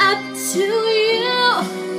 up to you.